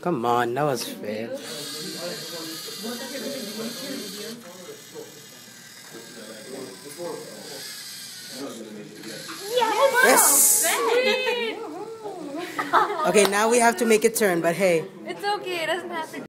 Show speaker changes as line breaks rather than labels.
Come on, that was fair. Yes. Okay, now we have to make a turn, but hey.
It's okay. It doesn't have to.